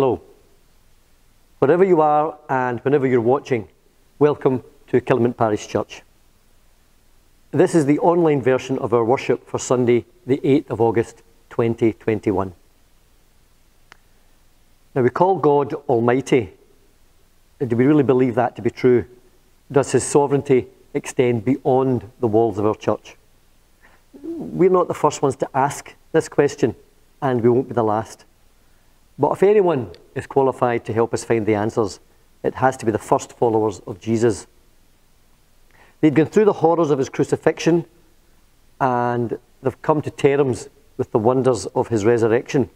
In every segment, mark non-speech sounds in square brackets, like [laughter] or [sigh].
Hello. Wherever you are and whenever you're watching, welcome to Killermont Parish Church. This is the online version of our worship for Sunday, the 8th of August 2021. Now, we call God Almighty. Do we really believe that to be true? Does His sovereignty extend beyond the walls of our church? We're not the first ones to ask this question, and we won't be the last. But if anyone is qualified to help us find the answers, it has to be the first followers of Jesus. They'd gone through the horrors of his crucifixion and they've come to terms with the wonders of his resurrection.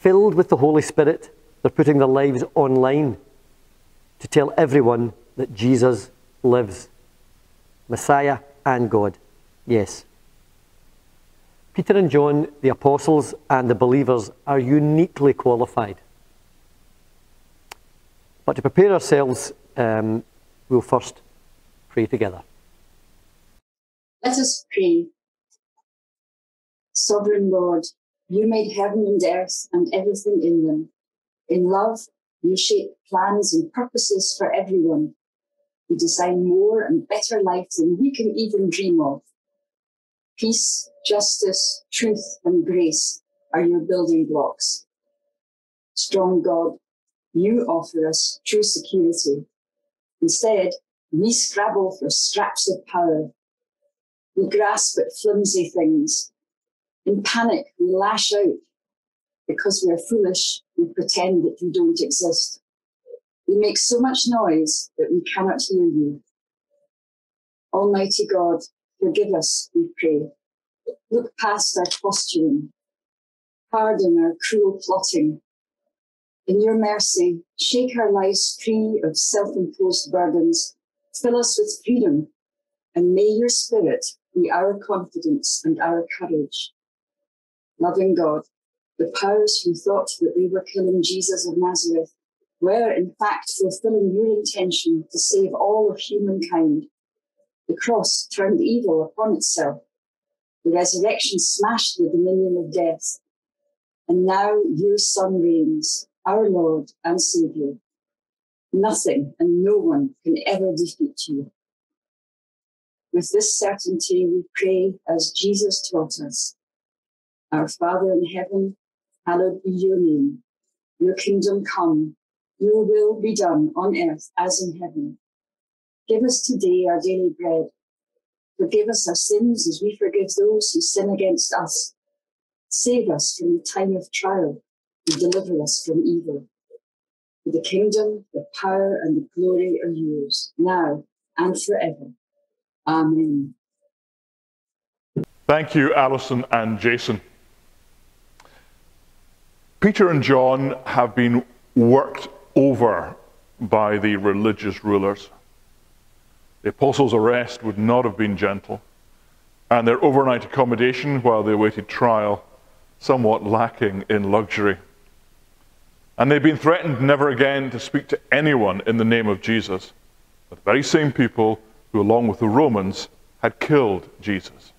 Filled with the Holy Spirit, they're putting their lives online to tell everyone that Jesus lives. Messiah and God. Yes. Peter and John, the apostles and the believers, are uniquely qualified. But to prepare ourselves, um, we'll first pray together. Let us pray. Sovereign Lord, you made heaven and earth and everything in them. In love, you shape plans and purposes for everyone. You design more and better life than we can even dream of. Peace, justice, truth, and grace are your building blocks. Strong God, you offer us true security. Instead, we scrabble for scraps of power. We grasp at flimsy things. In panic, we lash out. Because we're foolish, we pretend that you don't exist. We make so much noise that we cannot hear you. Almighty God, Forgive us, we pray. Look past our posturing. Pardon our cruel plotting. In your mercy, shake our lives free of self-imposed burdens. Fill us with freedom, and may your spirit be our confidence and our courage. Loving God, the powers who thought that they were killing Jesus of Nazareth were in fact fulfilling your intention to save all of humankind the cross turned evil upon itself. The resurrection smashed the dominion of death. And now your Son reigns, our Lord and Saviour. Nothing and no one can ever defeat you. With this certainty, we pray as Jesus taught us. Our Father in heaven, hallowed be your name. Your kingdom come, your will be done on earth as in heaven. Give us today our daily bread. Forgive us our sins as we forgive those who sin against us. Save us from the time of trial and deliver us from evil. For the kingdom, the power, and the glory are yours, now and forever. Amen. Thank you, Alison and Jason. Peter and John have been worked over by the religious rulers. The apostles' arrest would not have been gentle, and their overnight accommodation while they awaited trial somewhat lacking in luxury. And they'd been threatened never again to speak to anyone in the name of Jesus. The very same people who, along with the Romans, had killed Jesus.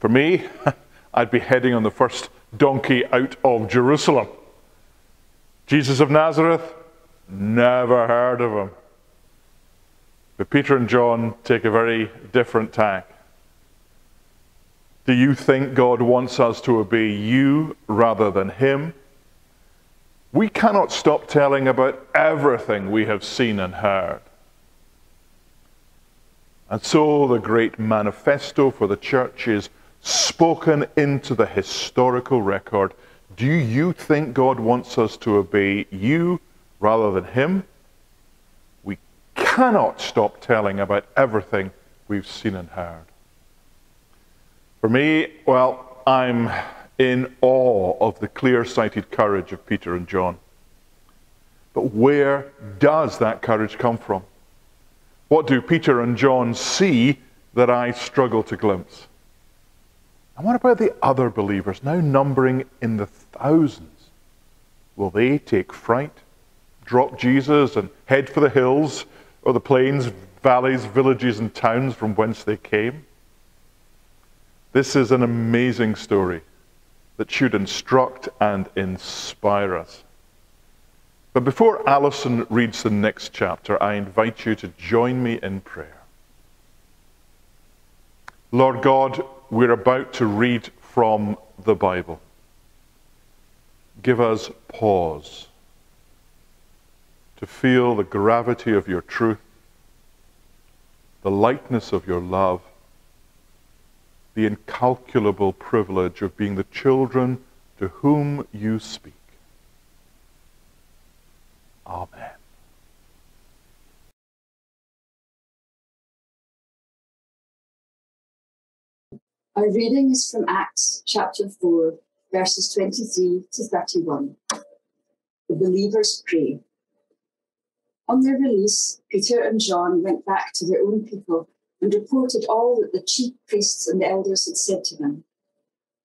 For me, [laughs] I'd be heading on the first donkey out of Jerusalem. Jesus of Nazareth? Never heard of him. But Peter and John take a very different tack. Do you think God wants us to obey you rather than Him? We cannot stop telling about everything we have seen and heard. And so the great manifesto for the church is spoken into the historical record. Do you think God wants us to obey you rather than Him? Cannot stop telling about everything we've seen and heard. For me, well, I'm in awe of the clear sighted courage of Peter and John. But where does that courage come from? What do Peter and John see that I struggle to glimpse? And what about the other believers, now numbering in the thousands? Will they take fright, drop Jesus, and head for the hills or the plains, valleys, villages, and towns from whence they came. This is an amazing story. that should instruct and inspire us. But before Alison reads the next chapter, I invite you to join me in prayer. Lord God, we're about to read from the Bible. Give us pause to feel the gravity of your truth, the lightness of your love, the incalculable privilege of being the children to whom you speak. Amen. Our reading is from Acts chapter 4, verses 23 to 31. The believers pray. On their release, Peter and John went back to their own people and reported all that the chief priests and the elders had said to them.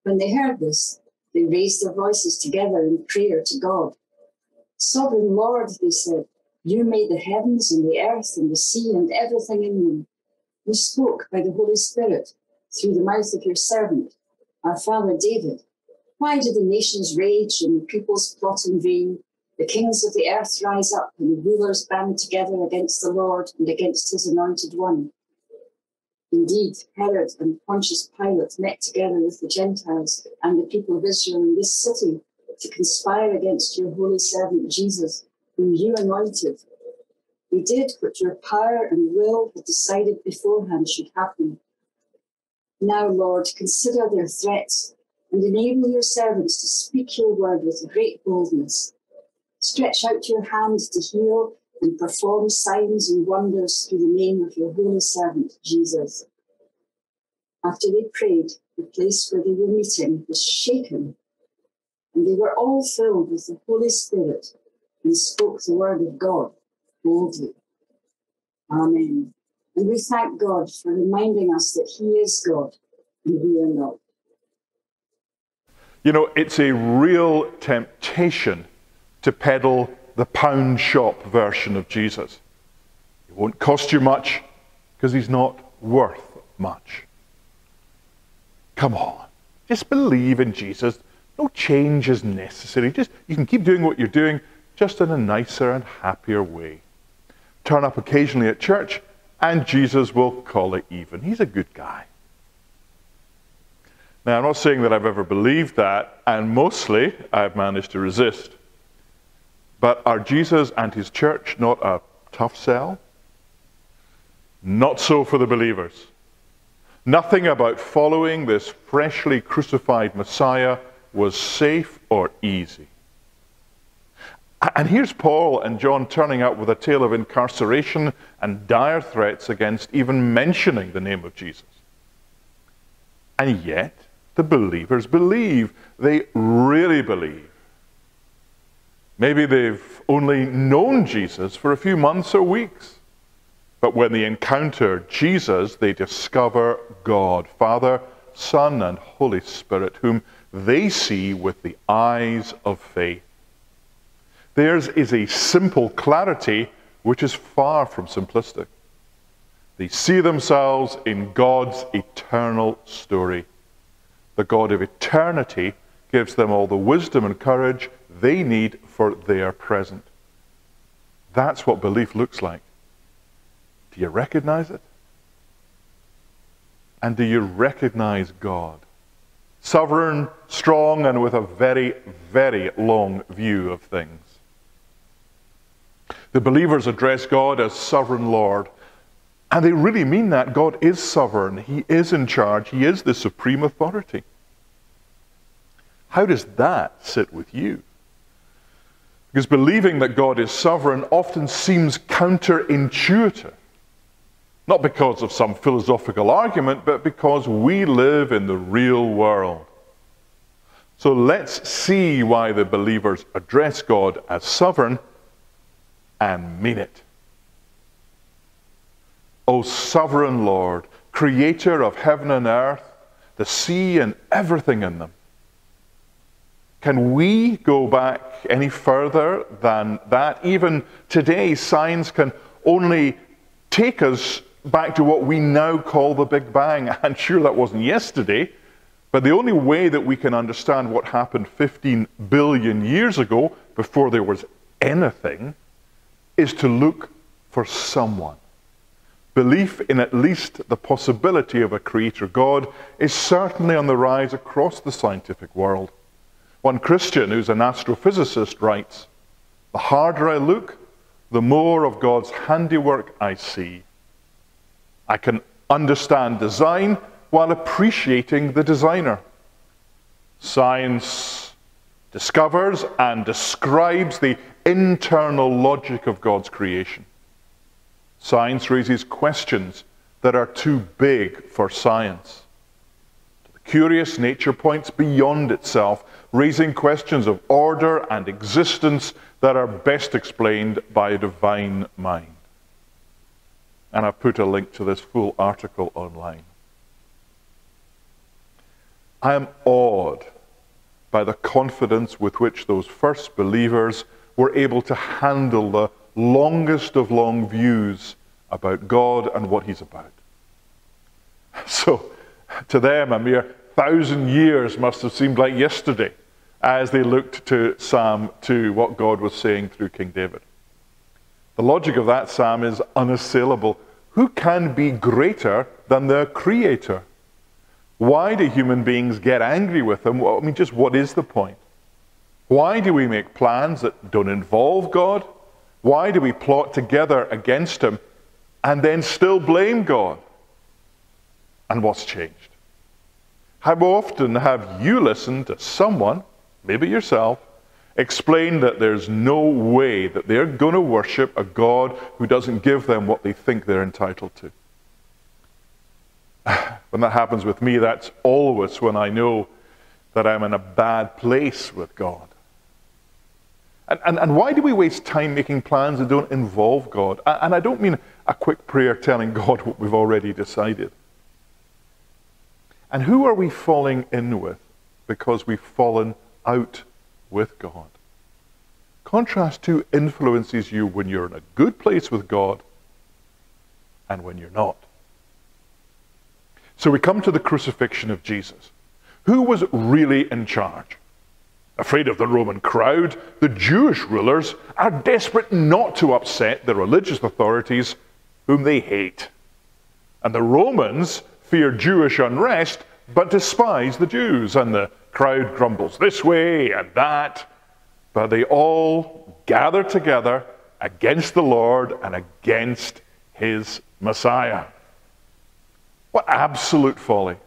When they heard this, they raised their voices together in prayer to God. Sovereign Lord, they said, you made the heavens and the earth and the sea and everything in them. You spoke by the Holy Spirit through the mouth of your servant, our father David. Why do the nations rage and the peoples plot in vain? The kings of the earth rise up, and the rulers band together against the Lord and against his anointed one. Indeed, Herod and Pontius Pilate met together with the Gentiles and the people of Israel in this city to conspire against your holy servant Jesus, whom you anointed. We did what your power and will had decided beforehand should happen. Now, Lord, consider their threats and enable your servants to speak your word with great boldness Stretch out your hand to heal and perform signs and wonders through the name of your holy servant, Jesus. After they prayed, the place where they were meeting was shaken, and they were all filled with the Holy Spirit and spoke the word of God boldly. Amen. And we thank God for reminding us that He is God and we are not. You know, it's a real temptation to peddle the pound shop version of Jesus. It won't cost you much because he's not worth much. Come on, just believe in Jesus. No change is necessary. Just you can keep doing what you're doing, just in a nicer and happier way. Turn up occasionally at church, and Jesus will call it even. He's a good guy. Now, I'm not saying that I've ever believed that, and mostly I've managed to resist. But are Jesus and his church not a tough sell? Not so for the believers. Nothing about following this freshly crucified Messiah was safe or easy. And here's Paul and John turning up with a tale of incarceration and dire threats against even mentioning the name of Jesus. And yet, the believers believe. They really believe. Maybe they've only known Jesus for a few months or weeks. But when they encounter Jesus, they discover God, Father, Son, and Holy Spirit, whom they see with the eyes of faith. Theirs is a simple clarity which is far from simplistic. They see themselves in God's eternal story. The God of eternity gives them all the wisdom and courage they need for are present. That's what belief looks like. Do you recognize it? And do you recognize God? Sovereign, strong, and with a very, very long view of things. The believers address God as sovereign Lord. And they really mean that. God is sovereign. He is in charge. He is the supreme authority. How does that sit with you? Because believing that God is sovereign often seems counterintuitive. Not because of some philosophical argument, but because we live in the real world. So let's see why the believers address God as sovereign and mean it. O sovereign Lord, creator of heaven and earth, the sea and everything in them. Can we go back any further than that? Even today, science can only take us back to what we now call the Big Bang. [laughs] And sure, that wasn't yesterday, But the only way that we can understand what happened 15 billion years ago, before there was anything, is to look for someone. Belief in at least the possibility of a creator God is certainly on the rise across the scientific world. One Christian, who's an astrophysicist, writes The harder I look, the more of God's handiwork I see. I can understand design while appreciating the designer. Science discovers and describes the internal logic of God's creation. Science raises questions that are too big for science. Curious nature points beyond itself, raising questions of order and existence that are best explained by a divine mind. And I've put a link to this full article online. I am awed by the confidence with which those first believers were able to handle the longest of long views about God and what He's about. [laughs] So, to them, a mere thousand years must have seemed like yesterday as they looked to Psalm 2, what God was saying through King David. The logic of that psalm is unassailable. Who can be greater than the Creator? Why do human beings get angry with him? Well, I mean, just what is the point? Why do we make plans that don't involve God? Why do we plot together against him and then still blame God? And what's changed? How often have you listened to someone, maybe yourself, explain that there's no way that they're going to worship a God who doesn't give them what they think they're entitled to? [sighs] when that happens with me, that's always when I know that I'm in a bad place with God. And, and, and why do we waste time making plans that don't involve God? And I don't mean a quick prayer telling [laughs] God what we've already decided. And who are we falling in with because we've fallen out with God? Contrast who influences you when you're in a good place with God and when you're not. So we come to the crucifixion of Jesus. Who was really in charge? Afraid of the Roman crowd, the Jewish rulers are desperate not to upset the religious authorities whom they hate. And the Romans fear Jewish unrest but despise the Jews. And the crowd grumbles this way and that. But they all gather together against the Lord and against his Messiah. What absolute folly.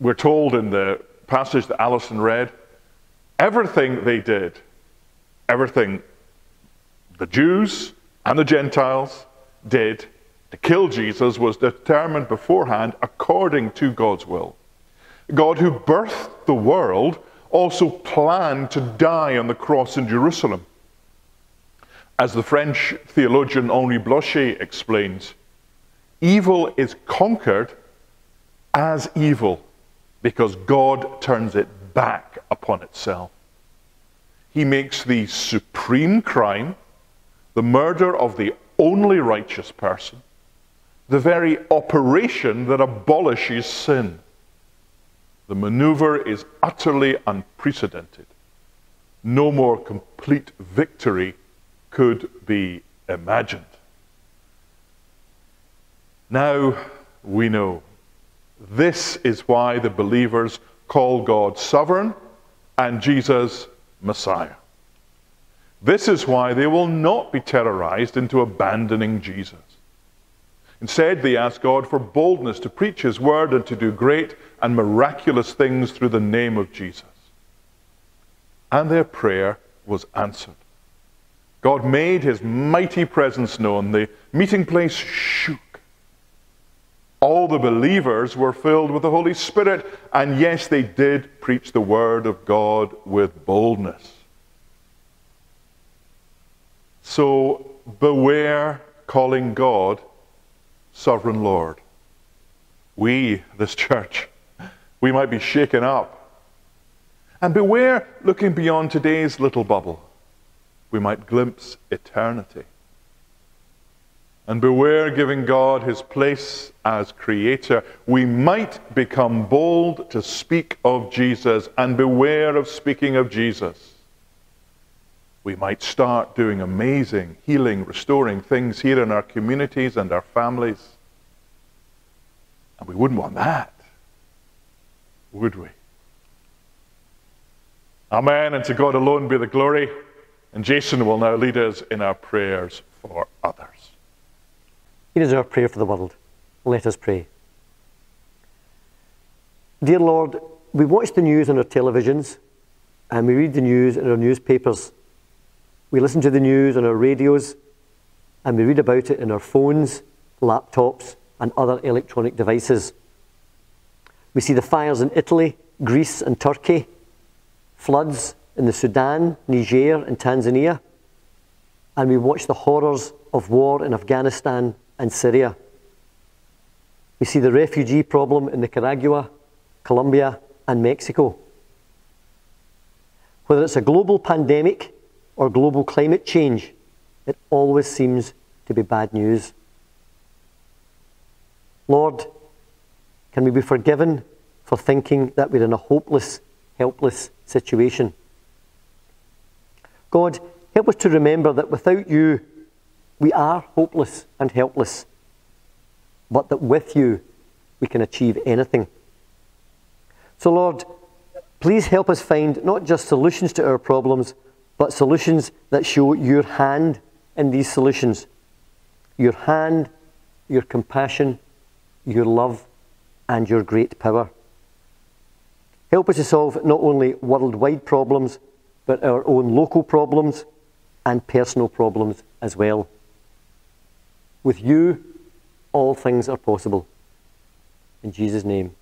We're told in the passage that Alison read everything they did, everything the Jews and the Gentiles did to kill Jesus was determined beforehand according to God's will. God, who birthed the world, also planned to die on the cross in Jerusalem. As the French theologian Henri Blocher explains, Evil is conquered as evil because God turns it back upon itself. He makes the supreme crime, the murder of the only righteous person, the very operation that abolishes sin. The maneuver is utterly unprecedented. No more complete victory could be imagined. Now we know. This is why the believers call God sovereign and Jesus Messiah. This is why they will not be terrorized into abandoning Jesus. Instead, they ask God for boldness to preach His word and to do great and miraculous things through the name of Jesus. And their prayer was answered. God made His mighty presence known. The meeting place shook all the believers were filled with the Holy Spirit, and yes, they did preach the Word of God with boldness. So beware calling God sovereign Lord. We, this church, we might be shaken up. And beware looking beyond today's little bubble. We might glimpse eternity. and beware giving God his place as creator. We might become bold to speak of Jesus and beware of speaking of Jesus. We might start doing amazing, healing, restoring things here in our communities and our families. And we wouldn't want that, would we? Amen. And to God alone be the glory. And Jason will now lead us in our prayers for others. Here is our prayer for the world. Let us pray. Dear Lord, we watch the news on our televisions and we read the news in our newspapers. We listen to the news on our radios and we read about it in our phones, laptops, and other electronic devices. We see the fires in Italy, Greece, and Turkey, floods in the Sudan, Niger, and Tanzania, and we watch the horrors of war in Afghanistan and Syria. We see the refugee problem in Nicaragua, Colombia, and Mexico. Whether it's a global pandemic or global climate change, it always seems to be bad news. Lord, can we be forgiven for thinking that we're in a hopeless, helpless situation? God, help us to remember that without you, we are hopeless and helpless, but that with you, we can achieve anything. So, Lord, please help us find not just solutions to our problems, but solutions that show your hand in these solutions. Your hand, your compassion, your love, and your great power. Help us to solve not only worldwide problems, but our own local problems and personal problems as well. With you, all things are possible. In Jesus' name,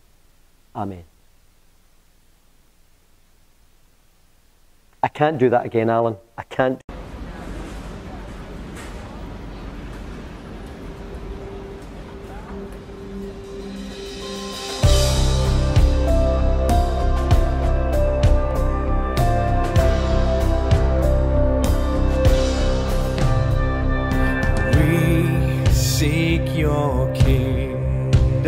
Amen. I can't do that again, Alan. I can't. We seek your kingdom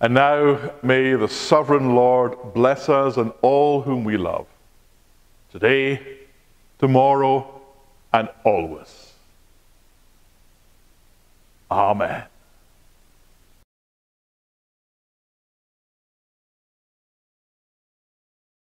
And now may the sovereign Lord bless us and all whom we love, today, tomorrow, and always. Amen.